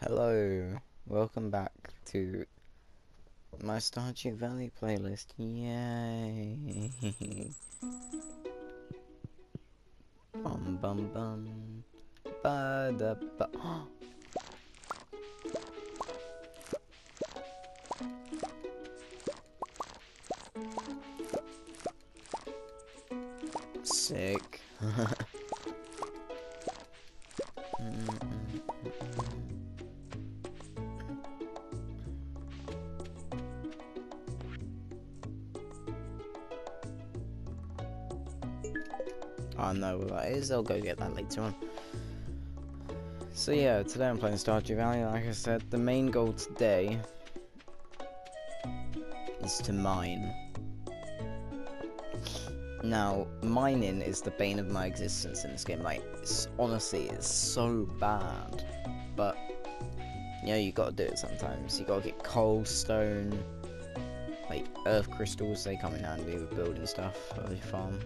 Hello, welcome back to my Stardew Valley playlist. Yay! bum bum bum. Ba da ba. Sick. is, I'll go get that later on. So yeah, today I'm playing Stardew Valley, like I said, the main goal today is to mine. Now, mining is the bane of my existence in this game, like, it's, honestly, it's so bad, but, you know, you gotta do it sometimes, you gotta get coal, stone, like, earth crystals, they come in handy with building stuff for your farm.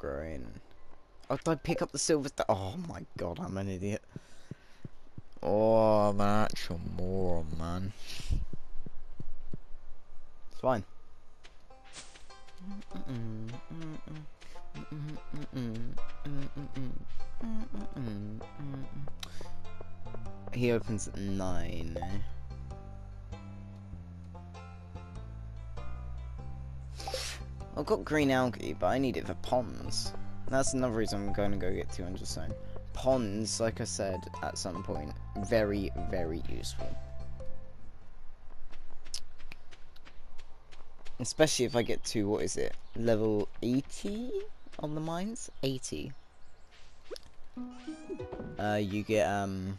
Growing. Oh, did I pick up the silver Oh my god, I'm an idiot. Oh, I'm an actual moron, man. It's fine. He opens at 9. I've got green algae, but I need it for ponds. That's another reason I'm going to go get 200 stone. Ponds, like I said at some point, very, very useful. Especially if I get to, what is it, level 80 on the mines? 80. Uh, you get, um,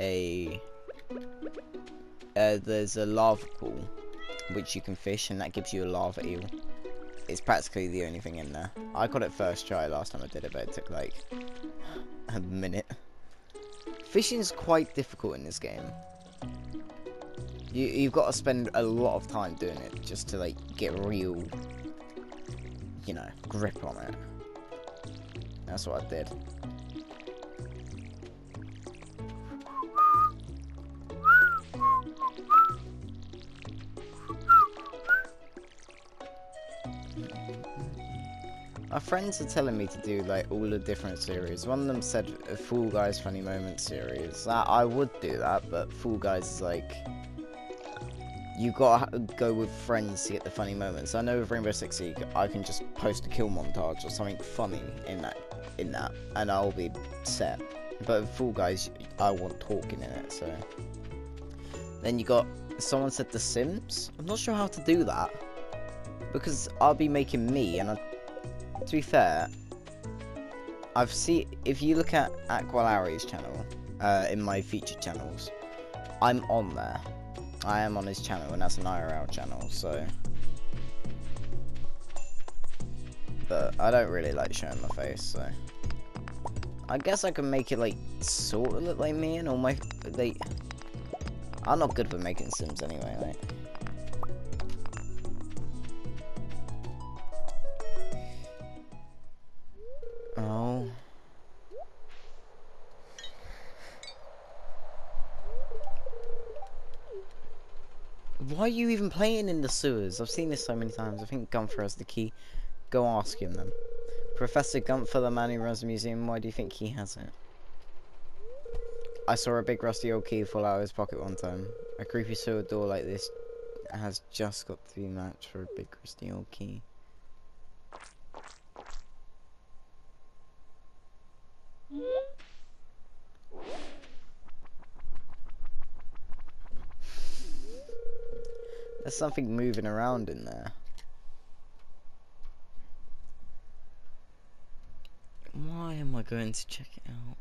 a, uh, there's a lava pool which you can fish, and that gives you a lava eel. It's practically the only thing in there. I got it first try last time I did it, but it took like a minute. Fishing is quite difficult in this game. You, you've got to spend a lot of time doing it just to like get real, you know, grip on it. That's what I did. My friends are telling me to do like all the different series. One of them said a Guys Funny Moments series. I, I would do that, but Fall Guys is like you gotta go with friends to get the funny moments. I know with Rainbow Six Siege, I can just post a kill montage or something funny in that in that, and I'll be set. But with Guys, I want talking in it. So then you got someone said The Sims. I'm not sure how to do that because I'll be making me, and I to be fair, I've seen if you look at Aqualari's channel, uh, in my featured channels, I'm on there. I am on his channel, and that's an IRL channel, so. But I don't really like showing my face, so. I guess I can make it like sort of look like me and all my like... I'm not good for making Sims anyway, like. Are you even playing in the sewers? I've seen this so many times. I think Gunther has the key. Go ask him then. Professor Gunther, the man who runs the museum, why do you think he has it? I saw a big rusty old key fall out of his pocket one time. A creepy sewer door like this has just got to be matched for a big rusty old key. There's something moving around in there. Why am I going to check it out?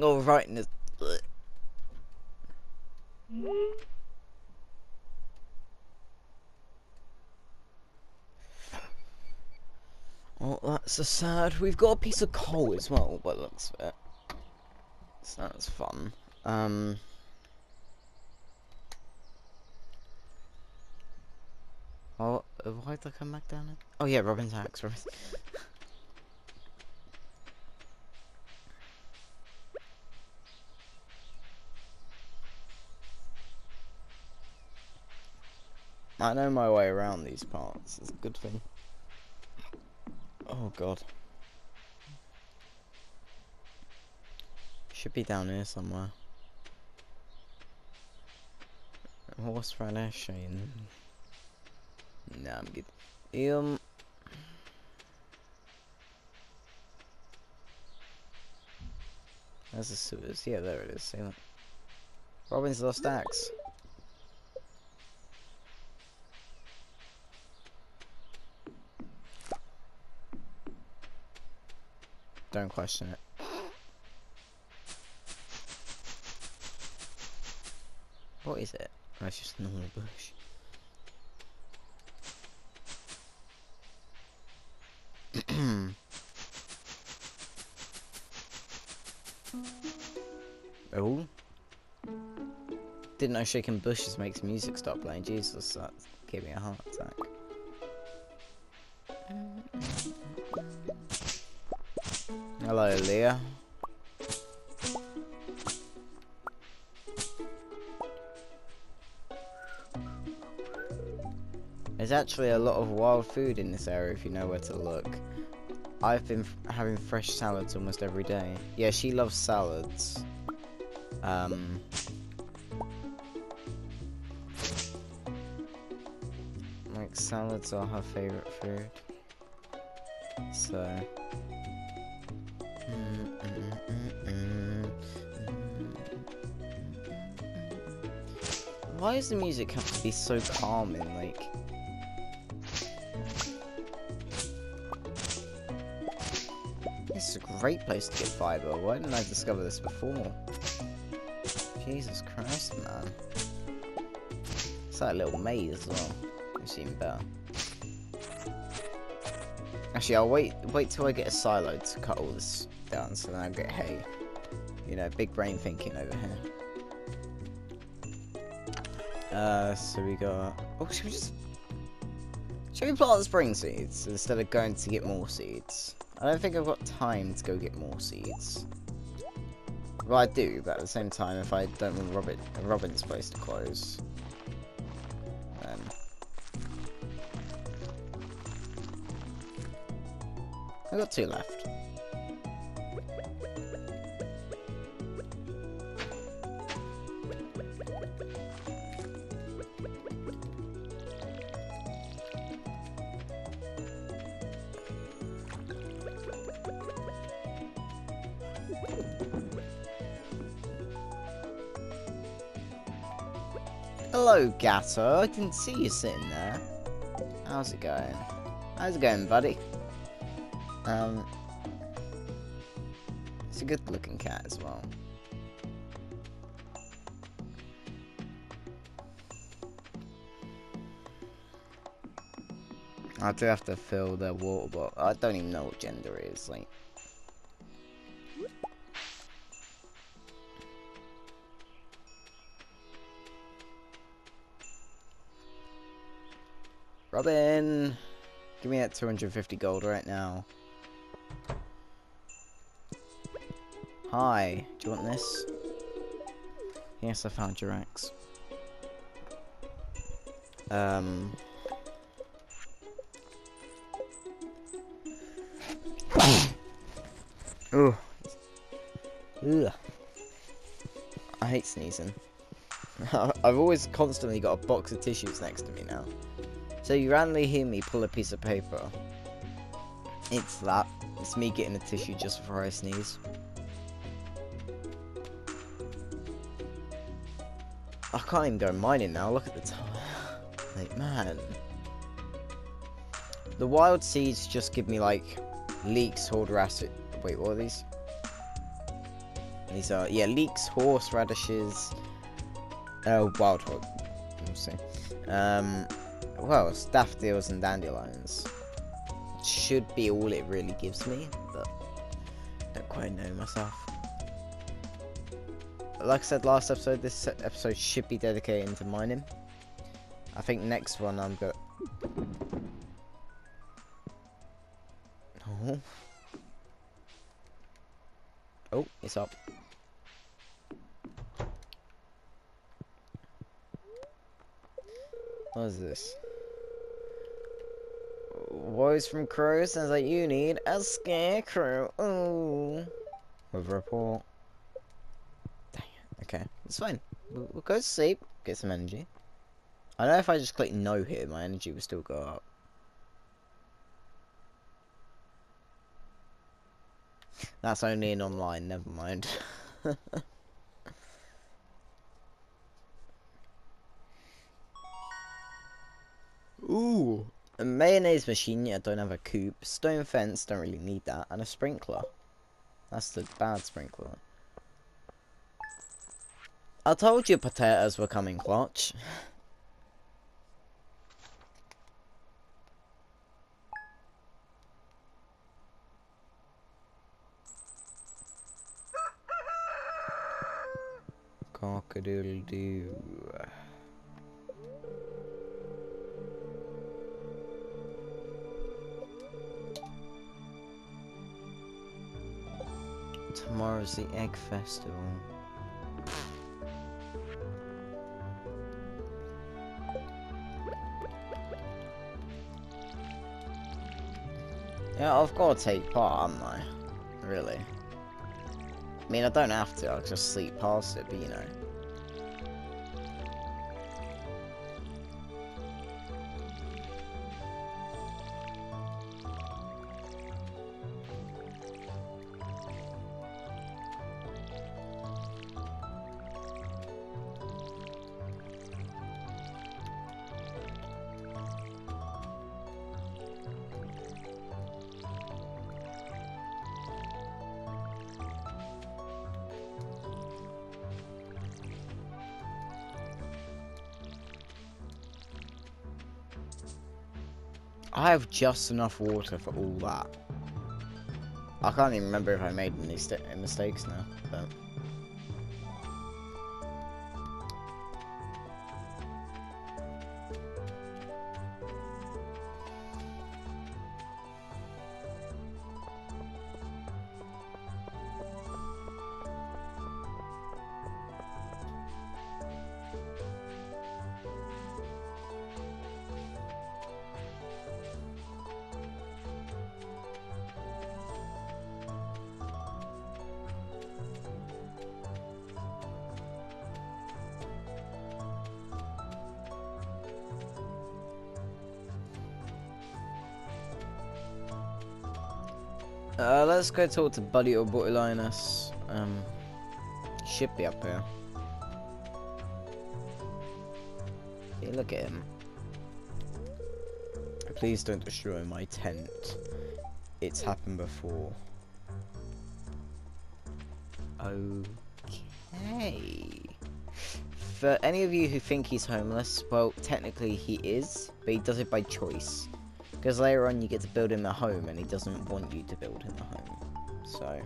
Oh, right in the... Oh, that's a sad. We've got a piece of coal as well, by the looks of it. So that's fun. Um. I come back down? Oh yeah, Robin's axe. Robin's. I know my way around these parts. It's a good thing. Oh god. Should be down here somewhere. Horseradish and Nah, I'm good. Um. That's the sewers. Yeah, there it is. Robin's lost axe. Don't question it. What is it? Oh, it's just a normal bush. oh. Didn't know shaking bushes makes music stop playing. Jesus, that gave me a heart attack. Hello, Leah. There's actually a lot of wild food in this area if you know where to look. I've been having fresh salads almost every day. Yeah, she loves salads. Um, like salads are her favorite food. So. Why does the music have to be so calming? Like. Great place to get fiber. Why didn't I discover this before? Jesus Christ, man. It's like a little maze as well. It's even better. Actually, I'll wait wait till I get a silo to cut all this down so then I get hay. You know, big brain thinking over here. Uh, so we got... Oh, should we just... Should we plant the spring seeds instead of going to get more seeds? I don't think I've got time to go get more seeds. Well, I do, but at the same time, if I don't want Robin, Robin's place to close, then... I've got two left. Hello, Gato. I didn't see you sitting there. How's it going? How's it going, buddy? Um, it's a good-looking cat as well. I do have to fill the water bottle. I don't even know what gender is. Like, Robin! Give me that 250 gold right now. Hi, do you want this? Yes, I found your axe. Um... Ugh. Ugh. I hate sneezing. I've always constantly got a box of tissues next to me now. So you randomly hear me pull a piece of paper. It's that. It's me getting a tissue just before I sneeze. I can't even go mining now, look at the time. Like, man. The wild seeds just give me, like, leeks, horseradish. Wait, what are these? These are, yeah, leeks, horseradishes. Oh, wild hog. We'll see. Um, well, daffodils and dandelions. Should be all it really gives me, but I don't quite know myself. like I said last episode, this episode should be dedicated to mining. I think next one I'm gonna... Oh. Oh, it's up. What is this? Voice from Crow sounds like you need a scarecrow. Ooh. With a report. Dang it. Okay, it's fine. We'll, we'll go to sleep, get some energy. I know if I just click no here, my energy will still go up. That's only in online, never mind. A mayonnaise machine, yeah, don't have a coop. Stone fence, don't really need that. And a sprinkler. That's the bad sprinkler. I told you potatoes were coming clutch. Cockadoodle Tomorrow's the Egg Festival. Yeah, I've got to take part, haven't I? Really. I mean, I don't have to, I'll just sleep past it, but you know. Have just enough water for all that. I can't even remember if I made any mistakes now, but... Uh, let's go talk to Buddy or Boy Linus. Um, should be up here. Look at him. Please don't destroy my tent. It's happened before. Okay. For any of you who think he's homeless, well, technically he is, but he does it by choice. Because later on you get to build him a home and he doesn't want you to So...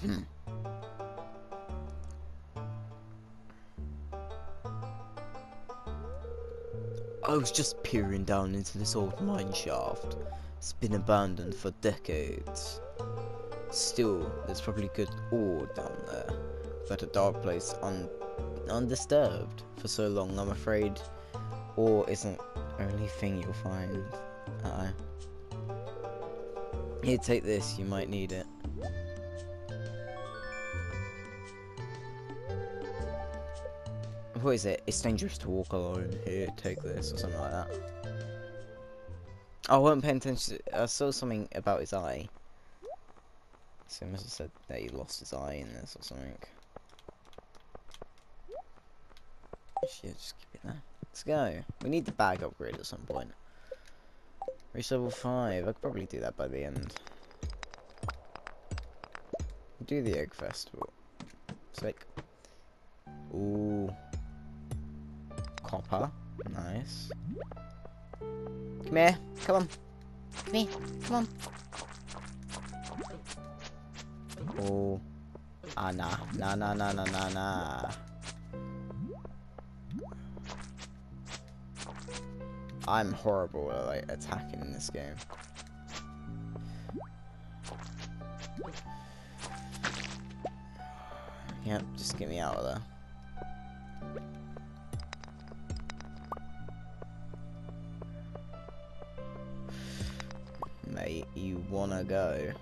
Hmm. I was just peering down into this old mine shaft. It's been abandoned for decades. Still, there's probably good ore down there, but a dark place un undisturbed for so long, I'm afraid. Or isn't only thing you'll find. Uh -oh. Here, take this, you might need it. What is it? It's dangerous to walk alone. Here, take this, or something like that. I wasn't paying attention. I saw something about his eye. So he must have said that he lost his eye in this or something. Shit, just keep it there. Let's go. We need the bag upgrade at some point. Reach level 5. I could probably do that by the end. Do the egg festival. Sick. Ooh. Copper. Nice. Come here. Come on. Come here. Come on. Oh. Ah, nah. Nah, nah, nah, nah, nah, nah. I'm horrible at, like, attacking in this game. Yep, just get me out of there. Mate, you wanna go?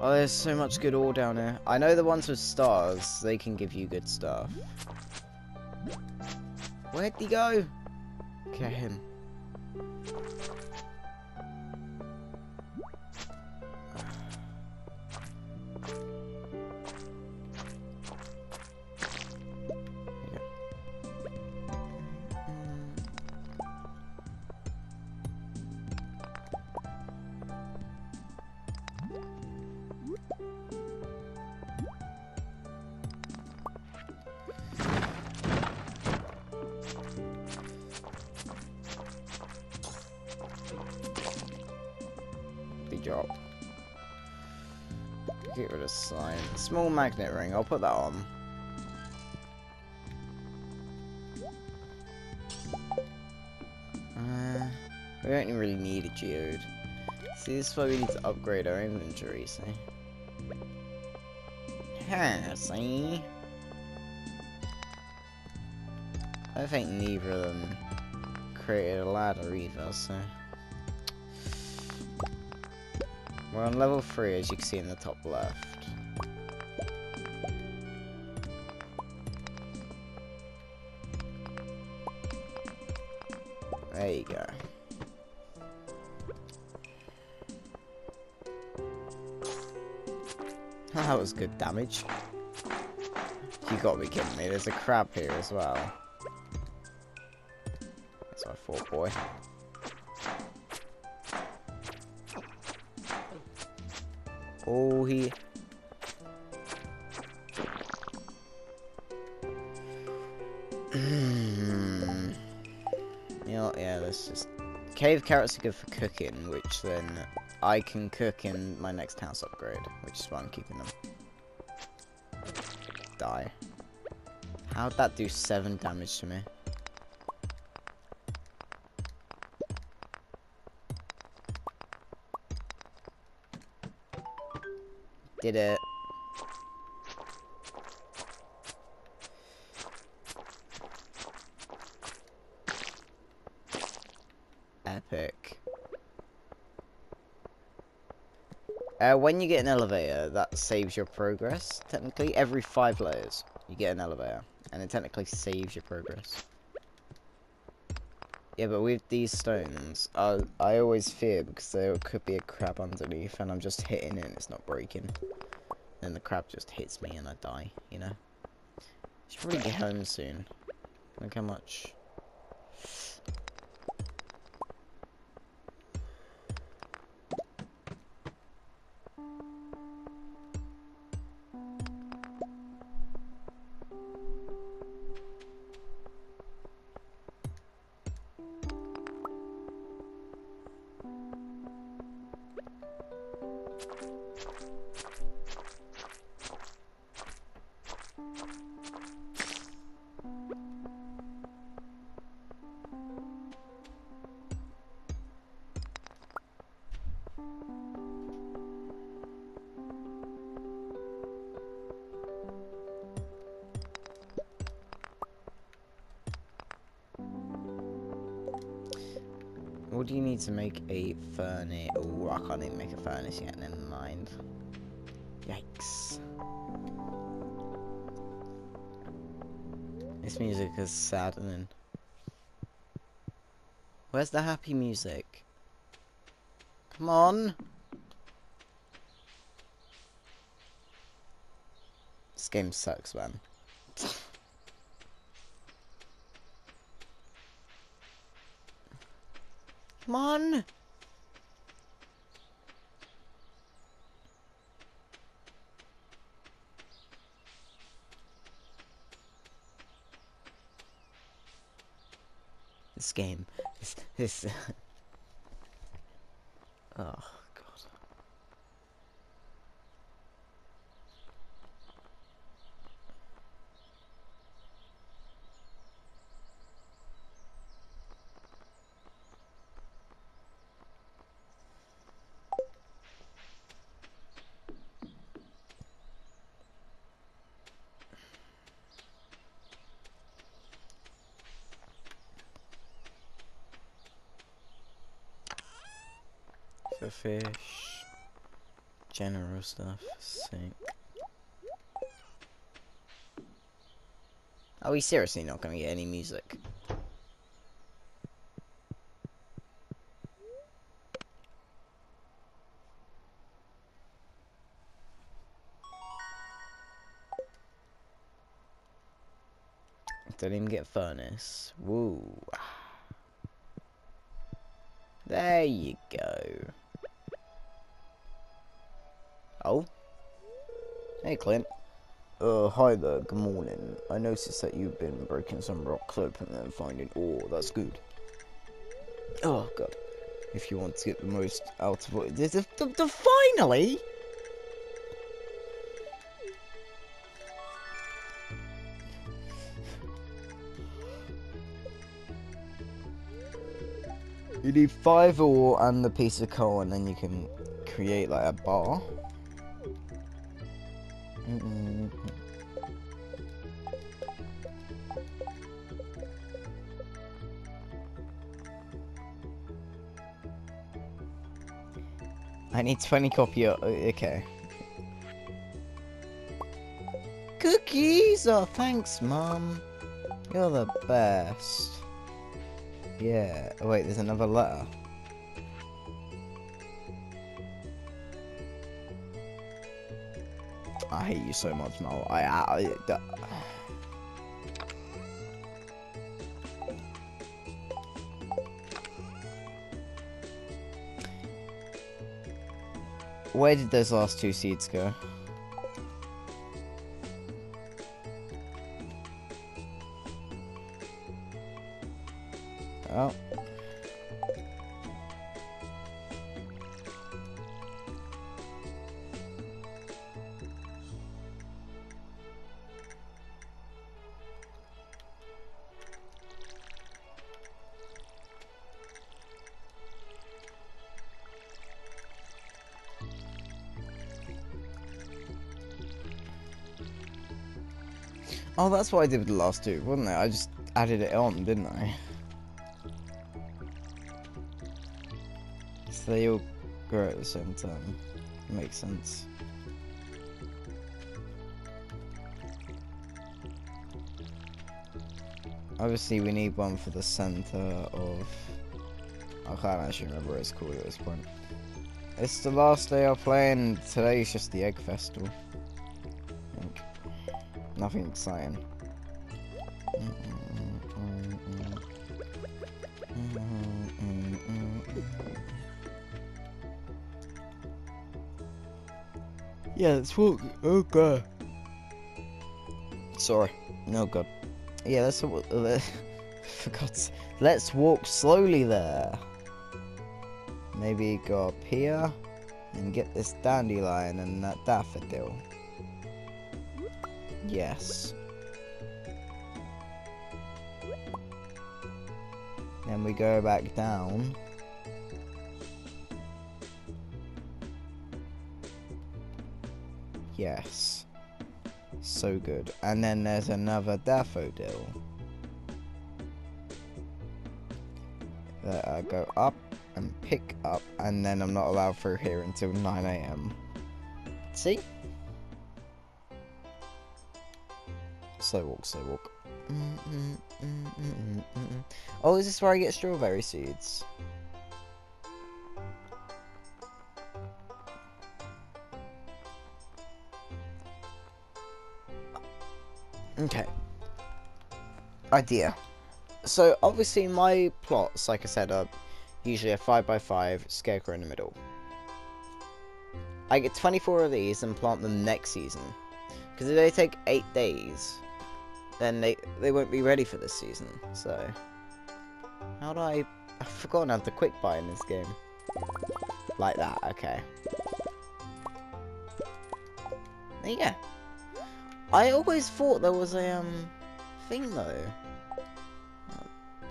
Oh, there's so much good ore down here. I know the ones with stars, they can give you good stuff. Where'd he go? Get him. Drop. Get rid of slime. Small magnet ring, I'll put that on. Uh, we don't really need a geode. See, this is why we need to upgrade our inventory, see? Yeah, see? I think neither of them created a ladder either, so... We're on level 3 as you can see in the top left. There you go. that was good damage. You gotta be kidding me, there's a crab here as well. That's I thought, boy. Oh, he... Hmm. you know, yeah, let's just... Cave carrots are good for cooking, which then I can cook in my next house upgrade, which is why I'm keeping them. Die. How'd that do 7 damage to me? Did it. Epic. Uh, when you get an elevator, that saves your progress, technically. Every five layers, you get an elevator. And it technically saves your progress. Yeah, but with these stones, I, I always fear because there could be a crab underneath and I'm just hitting it and it's not breaking. Then the crab just hits me and I die, you know? Should probably get home soon. Look how much What do you need to make a furnace? Oh, I can't even make a furnace yet, never mind. Yikes. This music is saddening. Where's the happy music? Come on! This game sucks, man. Come on! This game, this, this, oh for fish. General stuff. Sink. Are we seriously not going to get any music? Didn't even get furnace. Woo. There you go. Hey, Clint. Uh, hi there, good morning. I noticed that you've been breaking some rocks open and finding ore, that's good. Oh, God. If you want to get the most out of it. The, the, the, finally! You need five ore and a piece of coal, and then you can create like a bar. I need 20 copy. Uh, okay. Cookies! Oh, thanks, Mum. You're the best. Yeah. Oh, wait, there's another letter. I hate you so much, Mel. I, I, I Where did those last two seeds go? Oh. Oh, that's what I did with the last two, wasn't it? I just added it on, didn't I? So they all grow at the same time. Makes sense. Obviously we need one for the center of... I can't actually remember what it's called at this point. It's the last day of playing, today's just the Egg Festival. Nothing exciting. Yeah, let's walk. Oh god. Sorry. No god. Yeah, let's walk. For God's Let's walk slowly there. Maybe go up here and get this dandelion and that daffodil. Yes. Then we go back down. Yes. So good. And then there's another daffodil. That I go up and pick up and then I'm not allowed through here until 9am. See? Slow walk, slow walk. Mm -mm -mm oh, is this where I get strawberry seeds? Okay. Idea. So, obviously my plots, like I said, are usually a 5x5 scarecrow in the middle. I get 24 of these and plant them next season. Because they take 8 days, then they they won't be ready for this season. So how do I? I've forgotten how to quick buy in this game. Like that. Okay. There you go. I always thought there was a um thing though.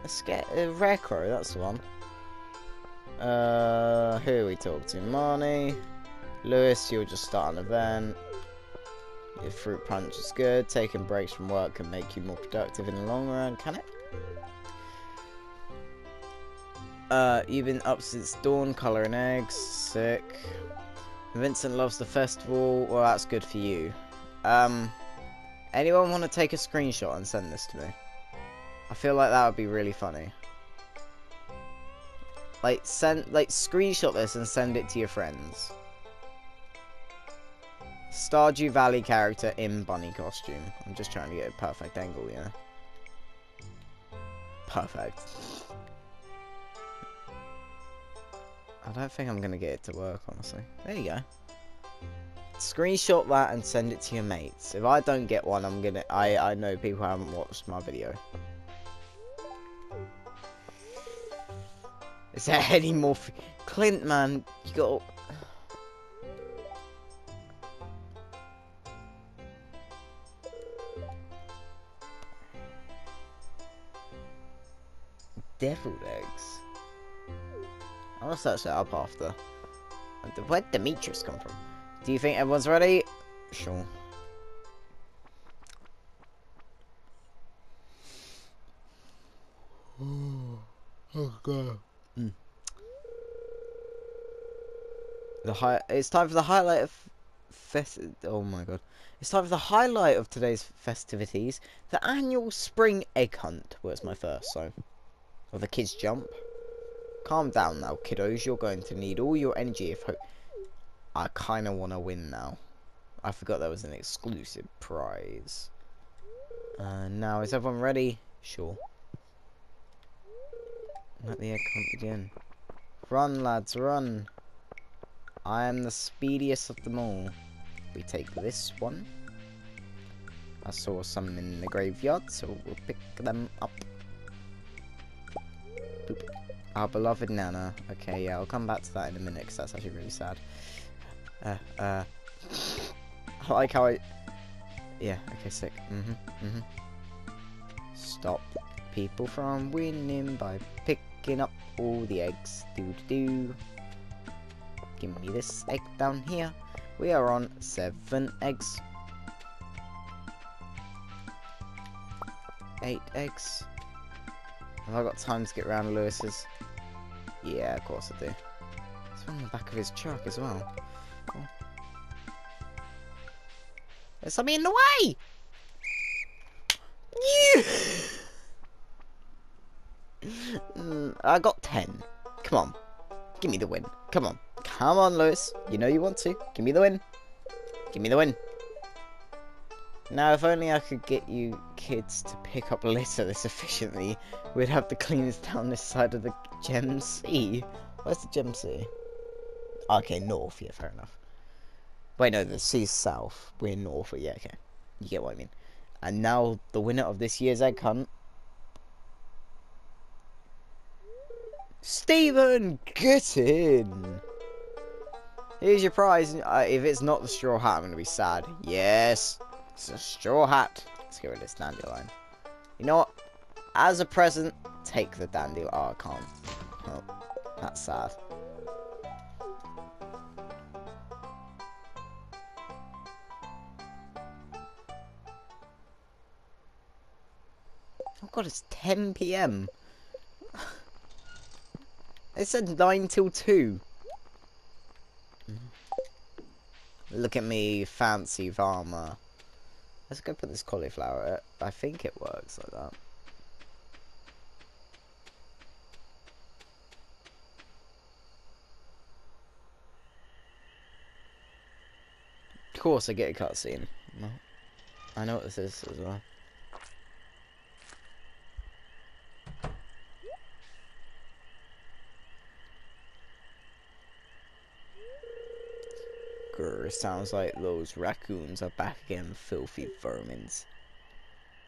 A scare, a rare crow. That's the one. Uh, who we talk to? Marnie. Lewis, you'll just start an event. Your fruit punch is good. Taking breaks from work can make you more productive in the long run, can it? Uh, you've been up since dawn, colouring eggs, sick. Vincent loves the festival. Well, that's good for you. Um, anyone want to take a screenshot and send this to me? I feel like that would be really funny. Like, send, like, screenshot this and send it to your friends. Stardew Valley character in bunny costume. I'm just trying to get a perfect angle, know? Perfect. I don't think I'm going to get it to work, honestly. There you go. Screenshot that and send it to your mates. If I don't get one, I'm gonna... I, I know people haven't watched my video. Is there any more... Clint, man, you got... Deviled eggs. I'll search that up after. Where'd Demetrius come from? Do you think everyone's ready? Sure. oh god. Mm. The high. It's time for the highlight of fest. Oh my god. It's time for the highlight of today's festivities. The annual spring egg hunt was my first, so. Or the kids jump. Calm down now, kiddos. You're going to need all your energy if I kind of want to win now. I forgot that was an exclusive prize. Uh, now, is everyone ready? Sure. Let the egg hunt begin. Run, lads, run. I am the speediest of them all. We take this one. I saw some in the graveyard, so we'll pick them up. Our beloved Nana. Okay, yeah, I'll come back to that in a minute, because that's actually really sad. Uh, uh. I like how I... Yeah, okay, sick. Mm-hmm, mm-hmm. Stop people from winning by picking up all the eggs. Do-do-do. Give me this egg down here. We are on seven eggs. Eight eggs. Have I got time to get around Lewis's? Yeah, of course I do. It's on the back of his truck as well. Oh. There's something in the way! mm, I got 10. Come on. Give me the win. Come on. Come on, Lewis. You know you want to. Give me the win. Give me the win. Now, if only I could get you kids to pick up litter this efficiently, we'd have the cleanest town this side of the Gem Sea. Where's the Gem Sea? Okay, north. Yeah, fair enough. Wait, no, the sea's south. We're north. Yeah, okay. You get what I mean. And now, the winner of this year's egg hunt. Stephen, in! Here's your prize. Uh, if it's not the straw hat, I'm going to be sad. Yes. It's a straw hat. Let's get rid of this dandelion. You know what? As a present, take the dandelion. Oh, I can't. Oh, that's sad. Oh god, it's 10 p.m. it said 9 till 2. Look at me, fancy farmer. Let's go put this cauliflower. I think it works like that. Of course I get a cutscene. I know what this is as well. Grr, sounds like those raccoons are back again, filthy vermins.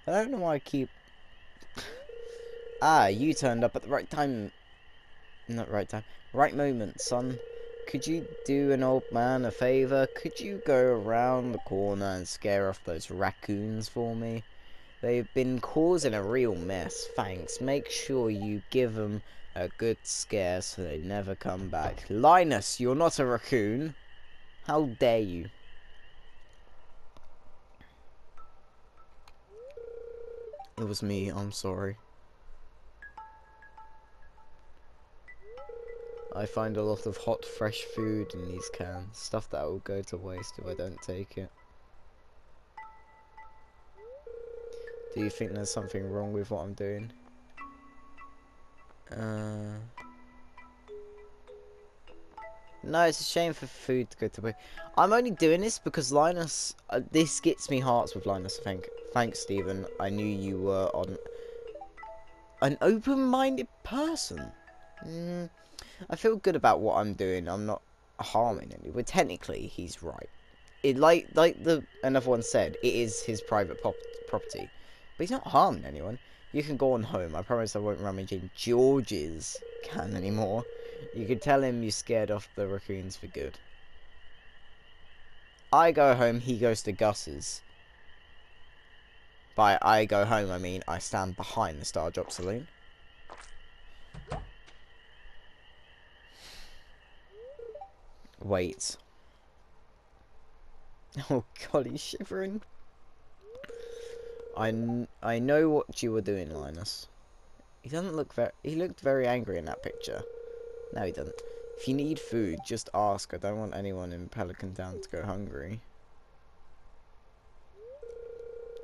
I don't know why I keep... ah, you turned up at the right time. Not right time. Right moment, son. Could you do an old man a favour? Could you go around the corner and scare off those raccoons for me? They've been causing a real mess. Thanks. Make sure you give them a good scare so they never come back. Linus, you're not a raccoon. How dare you? It was me, I'm sorry. I find a lot of hot, fresh food in these cans. Stuff that will go to waste if I don't take it. Do you think there's something wrong with what I'm doing? Uh... No, it's a shame for food to go to waste. I'm only doing this because Linus... Uh, this gets me hearts with Linus, I think. Thanks, Stephen. I knew you were on... An open-minded person. Mm, I feel good about what I'm doing. I'm not harming anyone. Technically, he's right. It like like the another one said, it is his private property. But he's not harming anyone. You can go on home. I promise I won't rummage in George's can anymore. You could tell him you scared off the raccoons for good. I go home, he goes to Gus's. By I go home, I mean I stand behind the Star Drop Saloon. Wait. Oh god, he's shivering. I, I know what you were doing, Linus. He doesn't look very... He looked very angry in that picture. No, he doesn't. If you need food, just ask. I don't want anyone in Pelican Town to go hungry.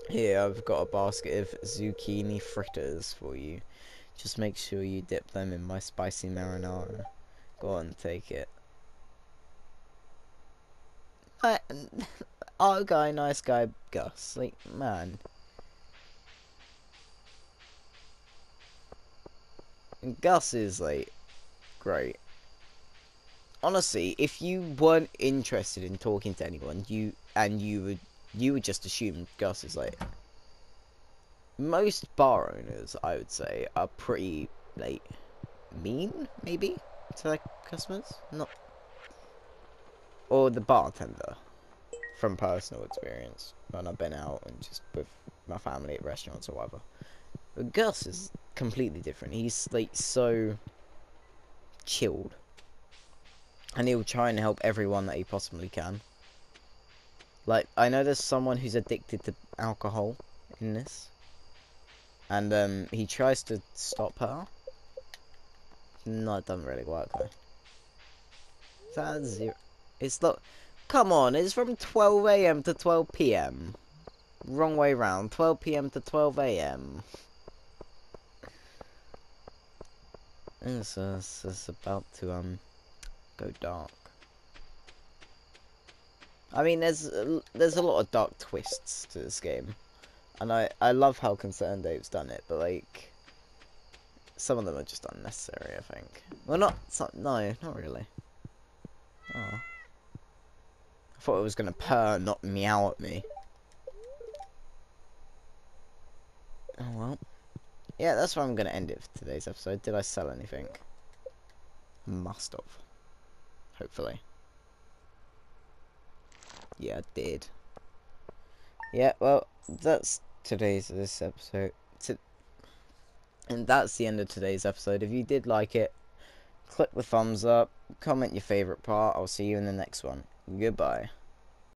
Here, I've got a basket of zucchini fritters for you. Just make sure you dip them in my spicy marinara. Go on, take it. I, our guy, nice guy, Gus. Like, man. Gus is like great. Honestly, if you weren't interested in talking to anyone, you and you would you would just assume Gus is like most bar owners, I would say, are pretty like mean, maybe to their customers. Not or the bartender from personal experience when I've been out and just with my family at restaurants or whatever. But Gus is completely different. He's like so chilled. And he'll try and help everyone that he possibly can. Like, I know there's someone who's addicted to alcohol in this. And um, he tries to stop her. No, it doesn't really work though. Zero. It's not. Come on, it's from 12 a.m. to 12 p.m. Wrong way round. 12 p.m. to 12 a.m. It's, uh, it's, about to um go dark. I mean, there's there's a lot of dark twists to this game, and I I love how ConcernedApe's done it, but like some of them are just unnecessary. I think. Well, not some, no, not really. Oh, I thought it was gonna purr, not meow at me. Oh well. Yeah, that's where I'm going to end it for today's episode. Did I sell anything? Must have. Hopefully. Yeah, I did. Yeah, well, that's today's this episode. and that's the end of today's episode. If you did like it, click the thumbs up, comment your favourite part. I'll see you in the next one. Goodbye.